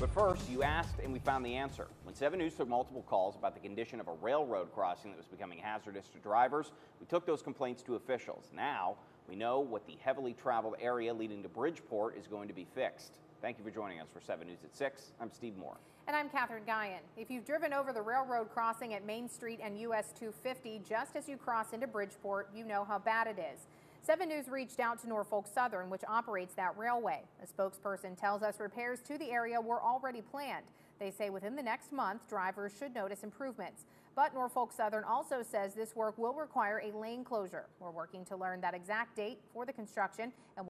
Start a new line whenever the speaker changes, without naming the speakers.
But first, you asked and we found the answer. When 7 News took multiple calls about the condition of a railroad crossing that was becoming hazardous to drivers, we took those complaints to officials. Now, we know what the heavily traveled area leading to Bridgeport is going to be fixed. Thank you for joining us for 7 News at 6. I'm Steve Moore.
And I'm Katherine Guyon. If you've driven over the railroad crossing at Main Street and US 250 just as you cross into Bridgeport, you know how bad it is. 7 News reached out to Norfolk Southern, which operates that railway. A spokesperson tells us repairs to the area were already planned. They say within the next month, drivers should notice improvements. But Norfolk Southern also says this work will require a lane closure. We're working to learn that exact date for the construction and